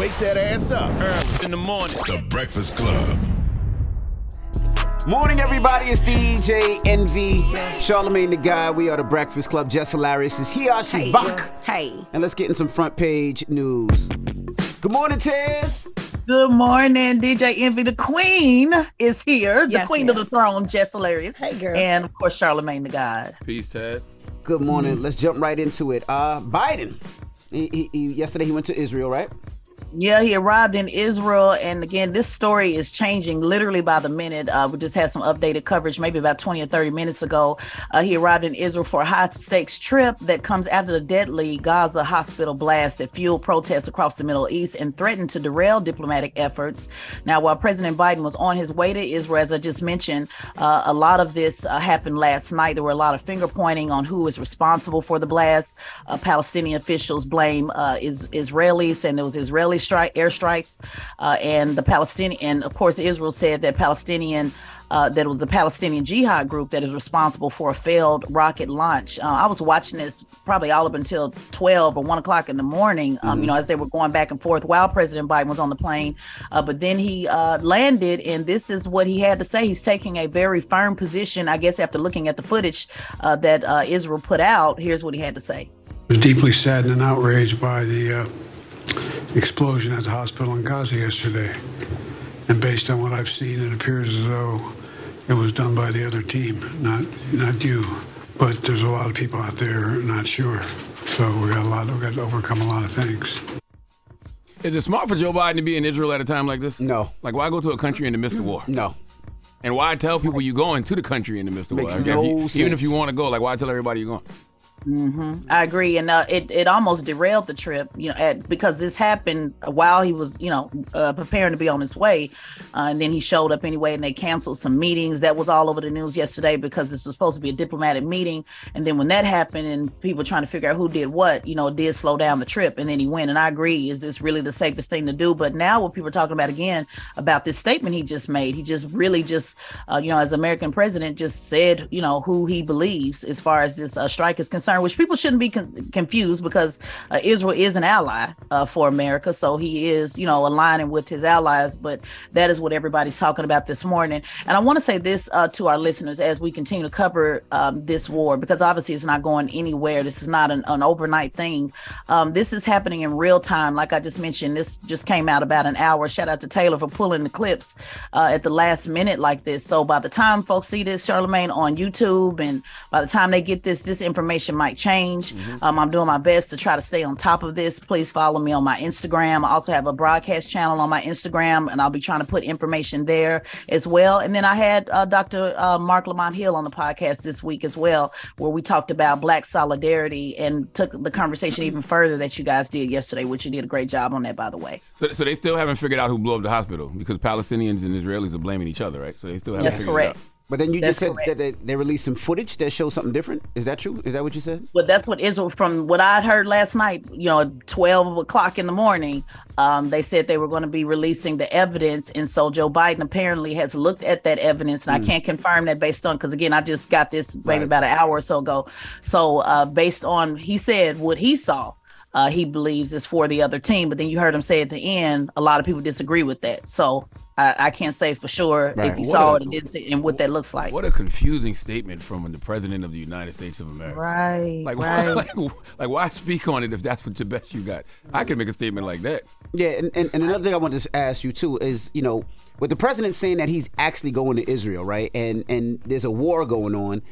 Wake that ass up. Early in the morning. The Breakfast Club. Morning, everybody. It's DJ Envy, Charlamagne the Guy. We are the Breakfast Club. Jess Hilarious is here. She's Hey, back. Hey. And let's get in some front page news. Good morning, Tez. Good morning, DJ Envy. The Queen is here. The Yes, Queen ma'am. of the Throne, Jess Hilarious. Hey, girl. And of course, Charlamagne the God. Peace, Ted. Good morning. Let's jump right into it. Uh, Biden. He, he, he, yesterday he went to Israel, right? Yeah, he arrived in Israel, and again, this story is changing literally by the minute. Uh, we just had some updated coverage, maybe about twenty or thirty minutes ago. Uh, he arrived in Israel for a high-stakes trip that comes after the deadly Gaza hospital blast that fueled protests across the Middle East and threatened to derail diplomatic efforts. Now, while President Biden was on his way to Israel, as I just mentioned, uh, a lot of this uh, happened last night. There were a lot of finger pointing on who is responsible for the blast. Uh, Palestinian officials blame uh, is Israelis, and there was Israeli strike airstrikes, uh, and the Palestinian, and of course, Israel said that Palestinian. Uh, that it was a Palestinian jihad group that is responsible for a failed rocket launch. Uh, I was watching this probably all up until 12 or 1 o'clock in the morning, um, you know, as they were going back and forth while President Biden was on the plane. Uh, but then he uh, landed, and this is what he had to say. He's taking a very firm position, I guess, after looking at the footage uh, that uh, Israel put out. Here's what he had to say. was deeply saddened and outraged by the uh, explosion at the hospital in Gaza yesterday. And based on what I've seen, it appears as though it was done by the other team, not not you. But there's a lot of people out there not sure. So we got a lot. We got to overcome a lot of things. Is it smart for Joe Biden to be in Israel at a time like this? No. Like, why go to a country in the midst of war? No. And why tell people you're going to the country in the midst of Makes war? No if you- Even if you want to go, like, why tell everybody you're going? I agree, and uh, it it almost derailed the trip, you know, at, because this happened while he was, you know, uh, preparing to be on his way, uh, and then he showed up anyway, and they canceled some meetings. That was all over the news yesterday because this was supposed to be a diplomatic meeting, and then when that happened, and people trying to figure out who did what, you know, did slow down the trip, and then he went. And I agree, is this really the safest thing to do? But now, what people are talking about again about this statement he just made, he just really just, uh, you know, as American president, just said, you know, who he believes as far as this uh, strike is concerned, which people shouldn't be con- confused because uh, Israel is an ally uh, for America. So he is, you know, aligning with his allies. But that is what everybody's talking about this morning. And I want to say this uh, to our listeners as we continue to cover um, this war, because obviously it's not going anywhere. This is not an, an overnight thing. Um, this is happening in real time. Like I just mentioned, this just came out about an hour. Shout out to Taylor for pulling the clips uh, at the last minute like this. So by the time folks see this, Charlamagne on YouTube, and by the time they get this, this information might change. Um, I'm doing my best to try to stay on top of this. Please follow me on my Instagram. I also have a broadcast channel on my Instagram, and I'll be trying to put information there as well. And then I had uh, Dr. Uh, Marc Lamont Hill on the podcast this week as well, where we talked about Black solidarity and took the conversation even further that you guys did yesterday, which you did a great job on that, by the way. So, so they still haven't figured out who blew up the hospital because Palestinians and Israelis are blaming each other, right? So they still haven't That's figured correct. it out. But then you That's just said correct. that they, they released some footage that shows something different. Is that true? Is that what you said? But that's what Israel, from what I'd heard last night, you know, 12 o'clock in the morning, um, they said they were going to be releasing the evidence. And so Joe Biden apparently has looked at that evidence. And I can't confirm that based on, because again, I just got this maybe Right. about an hour or so ago. So uh, based on, he said what he saw. Uh, he believes is for the other team, but then you heard him say at the end, a lot of people disagree with that. So I, I can't say for sure Right. if he What saw a- it and, didn't see- and what that looks like. What a confusing statement from the president of the United States of America. Right, Like, right. like, like, why speak on it if that's what the best you got? I can make a statement like that. Yeah, and, and, and another thing I want to ask you too is, you know, with the president saying that he's actually going to Israel, right? And and there's a war going on.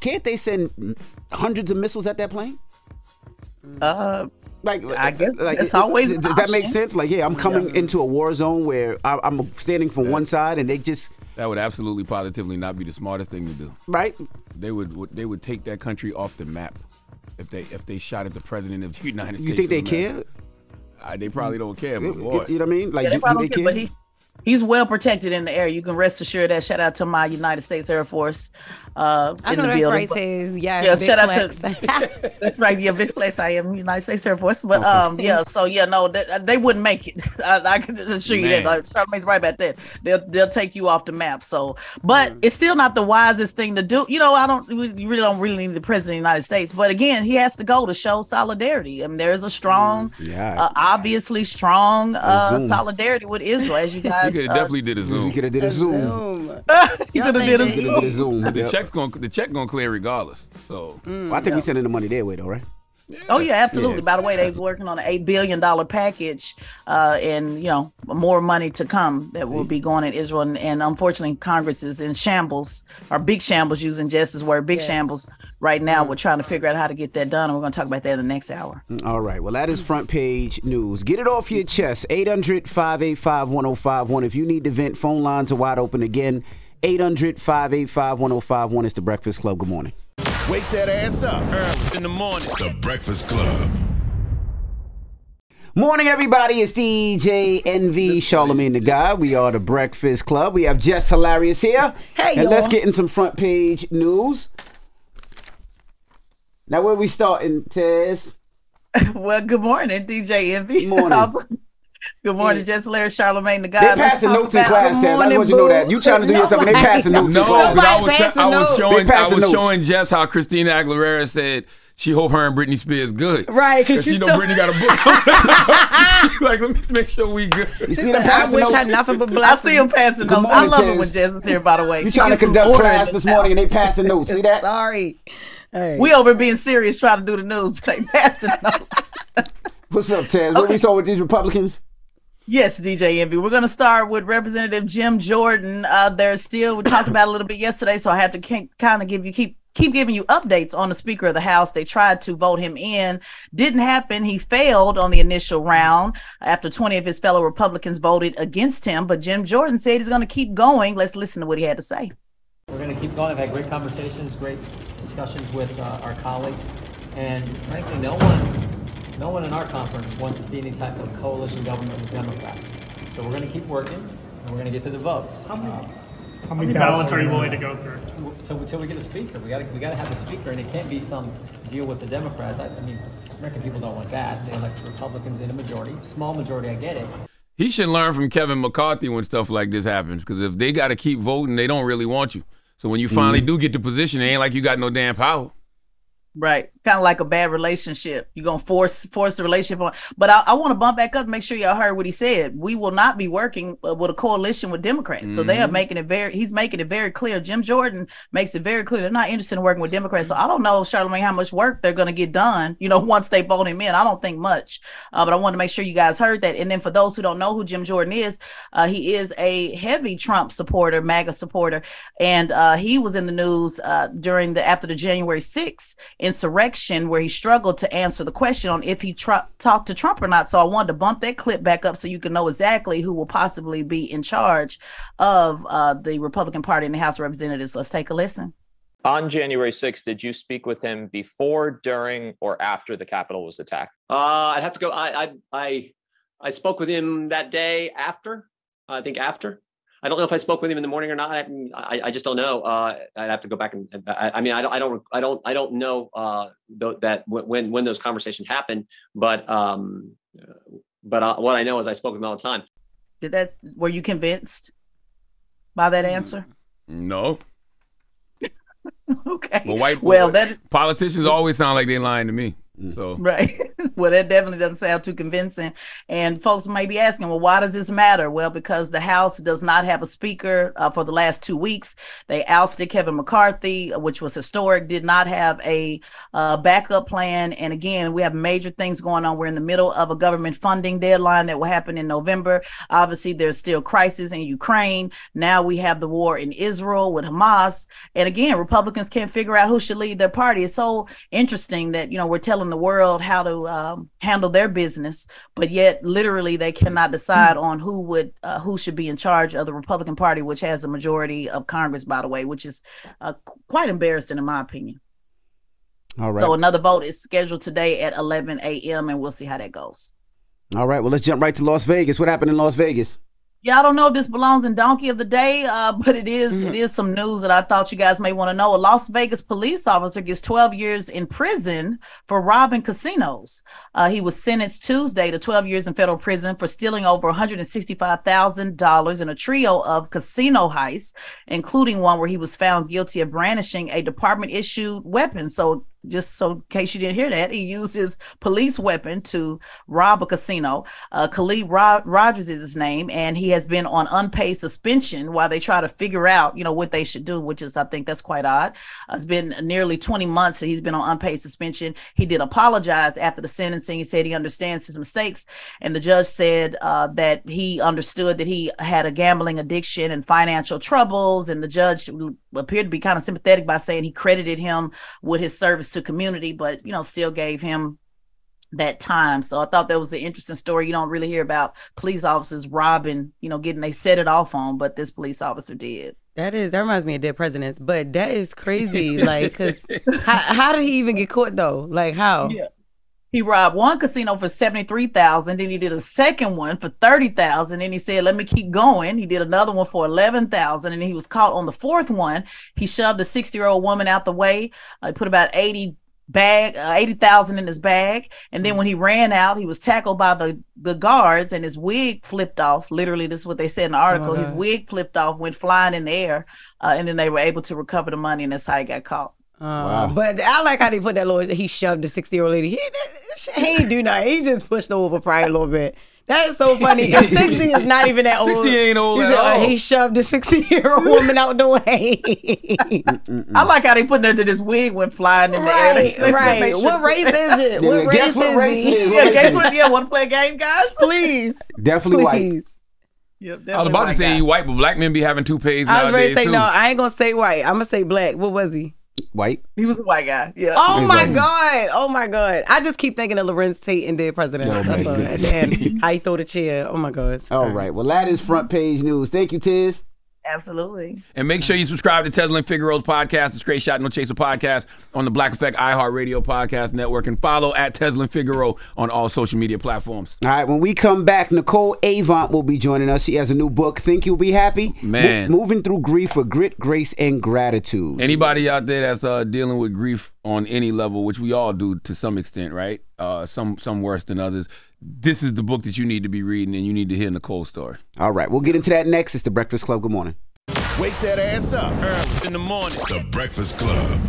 Can't they send hundreds of missiles at that plane? Uh, Like, I guess like, that's always an does that make sense? Like, yeah, I'm coming into a war zone where I, I'm standing from one side, and they just That would absolutely positively not be the smartest thing to do. right. They would would- they would take that country off the map if they if they shot at the president of the United States. You think they America. care? Uh, they probably don't care, but You, boy, you know what I mean? Like, Yeah, they do, do they care? care, but he he's well protected in the air. You can rest assured that. Shout out to my United States Air Force uh, I in know the that's building. right, But- Yeah, Yeah, big shout out to that's right. Yeah, big flex. I am United States Air Force, but um, yeah. So yeah, no, they, they wouldn't make it. I, I can assure you that. Man. Like, Charlamagne's right about that. They'll they'll take you off the map. So, but it's still not the wisest thing to do. You know, I don't. You really don't really need the president of the United States. But again, he has to go to show solidarity. I mean, there is a strong, Yeah. uh, obviously strong uh, solidarity with Israel, as you He could have uh, definitely did a He zoom. could have did a Zoom. Zoom. he could have did a that he- Could have Zoom. did a Zoom. The check's going the check gonna clear regardless. So Well, I think we sending the money their way though, right? Oh yeah, absolutely. Yeah. By the way, they're working on an eight billion dollar package, uh, and you know more money to come that will be going in Israel. And, and unfortunately, Congress is in shambles, or big shambles, using Jess's word, big Yes. shambles right now. We're trying to figure out how to get that done, and we're going to talk about that in the next hour. All right. Well, that is front page news. Get it off your chest. 800 585 1051. If you need to vent, phone lines are wide open again. 800 585 1051 is the Breakfast Club. Good morning. Wake that ass up. early in the morning. The Breakfast Club. Morning, everybody. It's DJ Envy Charlamagne the Guy. We are the Breakfast Club. We have Jess Hilarious here. Hey, And let's get in some front page news. Now, where we starting, Tez? well, good morning, DJ Envy. Morning. Also, good morning, Jess Larry, Charlamagne the They guy. Let's passing notes in about- class, Tez. I morning, want you to know that. You trying to do your stuff, and they passing notes No, in class. because I was, passing I was showing They I was notes. showing Jess how Christina Aguilera said she hope her and Britney Spears good. Right, 'cause she she know Britney got a book. coming out. Like, let me make sure we good. You see them I passing wish I notes? had nothing but I see him passing Good notes. I love Tez. it when Jess is here. By the way, You trying to conduct class this morning, and they passing notes. See that? Sorry. Hey. We over being serious trying to do the news. They passing notes. What's up, Tez? What we saw with these Republicans? Yes, DJ Envy. We're going to start with Representative Jim Jordan. Uh, there's still we talked about a little bit yesterday, so I have to kind of give you keep keep giving you updates on the Speaker of the House. They tried to vote him in, didn't happen. He failed on the initial round after 20 of his fellow Republicans voted against him. But Jim Jordan said he's going to keep going. Let's listen to what he had to say. We're going to keep going. I've had great conversations, great discussions with uh, our colleagues, and frankly, no one, no one in our conference wants to see any type of coalition government with Democrats. So we're going to keep working, and we're going to get to the votes. How Uh, How many ballots are you willing to go through? Until, until we get a speaker, we got to we got to have a speaker, and it can't be some deal with the Democrats. I, I mean, American people don't want that. They elect Republicans in a majority, small majority. I get it. He should learn from Kevin McCarthy when stuff like this happens. Because if they got to keep voting, they don't really want you. So when you finally do get the position, it ain't like you got no damn power. Right. Kind of like a bad relationship. You're going to force force the relationship on. But I, I want to bump back up and make sure y'all heard what he said. We will not be working uh, with a coalition with Democrats. So they are making it very, he's making it very clear. Jim Jordan makes it very clear they're not interested in working with Democrats. So I don't know, Charlamagne, how much work they're going to get done, you know, once they vote him in. I don't think much. Uh, but I want to make sure you guys heard that. And then for those who don't know who Jim Jordan is, uh, he is a heavy Trump supporter, MAGA supporter. And uh, he was in the news uh, during the, after the January 6th insurrection where he struggled to answer the question on if he tr- talked to Trump or not. So I wanted to bump that clip back up so you can know exactly who will possibly be in charge of uh, the Republican Party in the House of Representatives. Let's take a listen. On January 6th, did you speak with him before, during, or after the Capitol was attacked? Uh, I'd have to go. I, I I I spoke with him that day after. I think after. I don't know if I spoke with him in the morning or not. I, I, I just don't know. Uh, I'd have to go back and. I, I mean, I don't. I don't. I don't. I don't know uh, th- that when when those conversations happen. But um, but uh, what I know is I spoke with him all the time. Did that? Were you convinced by that answer? No. Okay. Well, white well, that politicians always sound like they're lying to me. So Right. well, that definitely doesn't sound too convincing. And folks may be asking, well, why does this matter? Well, because the House does not have a speaker uh, for the last two weeks. They ousted Kevin McCarthy, which was historic, did not have a uh, backup plan. And again, we have major things going on. We're in the middle of a government funding deadline that will happen in November. Obviously, there's still crisis in Ukraine. Now we have the war in Israel with Hamas. And again, Republicans can't figure out who should lead their party. It's so interesting that, you know, we're telling the world how to um, handle their business, but yet literally they cannot decide on who would uh, who should be in charge of the Republican Party, which has a majority of Congress, by the way, which is uh, quite embarrassing in my opinion. All right. So another vote is scheduled today at 11 a.m. and we'll see how that goes. All right. Well, let's jump right to Las Vegas. What happened in Las Vegas? Yeah, I don't know if this belongs in Donkey of the Day, uh, but it is, Mm-hmm. it is some news that I thought you guys may want to know. A Las Vegas police officer gets 12 years in prison for robbing casinos. Uh, he was sentenced Tuesday to 12 years in federal prison for stealing over $165,000 in a trio of casino heists, including one where he was found guilty of brandishing a department issued weapon. So just so in case you didn't hear that, he used his police weapon to rob a casino. Uh, Caleb Ro- Rogers is his name, and he has been on unpaid suspension while they try to figure out, you know, what they should do, which is, I think, that's quite odd. Uh, it's been nearly 20 months that he's been on unpaid suspension. He did apologize after the sentencing. He said he understands his mistakes, and the judge said uh, that he understood that he had a gambling addiction and financial troubles, and the judge appeared to be kind of sympathetic by saying he credited him with his service to community, but you know, still gave him that time. So I thought that was an interesting story. You don't really hear about police officers robbing, you know, getting they set it off on, but this police officer did. That is that reminds me of dead presidents, but that is crazy. like, cause how, how did he even get caught though? Like how? Yeah. He robbed one casino for seventy three thousand. Then he did a second one for thirty thousand. And he said, "Let me keep going." He did another one for eleven thousand, and he was caught on the fourth one. He shoved a sixty year old woman out the way. Uh, put about eighty bag uh, 80,000 in his bag and then when he ran out he was tackled by the the guards and his wig flipped off literally this is what they said in the article his wig flipped off went flying in the air uh, and then they were able to recover the money and that's how he got caught Uh, But I like how they put that little. He shoved the sixty year old lady. He, he ain't do nothing. He just pushed her over probably a little bit. That is so funny. A sixty is not even that old. 60 ain't old He at said, uh, all. He shoved the sixty year old woman out the way. i like how they put that that his wig went flying in the air right, They- they right. made sure- What race is it? Yeah, What guess race what is race he? it is. yeah guess what yeah want to play a game guys Please, Definitely white. please. Yep, I was about to say he white, but black men be having toupees I was ready to say too. no. I ain't gonna say white. I'm gonna say black. What was he? White. he was a white guy yeah Oh my Exactly. god! Oh my god! I just keep thinking of Larenz Tate and dead president. Oh, That's my all. At the end, how he throw the chair. Oh my god! All right. Well, that is front page news. Thank you, Tez. Absolutely And make sure you subscribe to Tezlyn Figaro's podcast, the Straight Shot No Chaser podcast on the Black Effect iHeartRadio podcast network, and follow at Tesla and Figaro on all social media platforms. All right, when we come back, Nicole Avant will be joining us. She has a new book, Think You'll Be Happy? Man. Mo- moving through grief with grit, grace, and gratitude. Anybody out there that's uh, dealing with grief on any level, which we all do to some extent, right? Uh, some some worse than others. This is the book that you need to be reading, and you need to hear Nicole's story. All right, we'll get into that next. It's The Breakfast Club. Good morning. Wake that ass up. in the morning. The Breakfast Club.